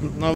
no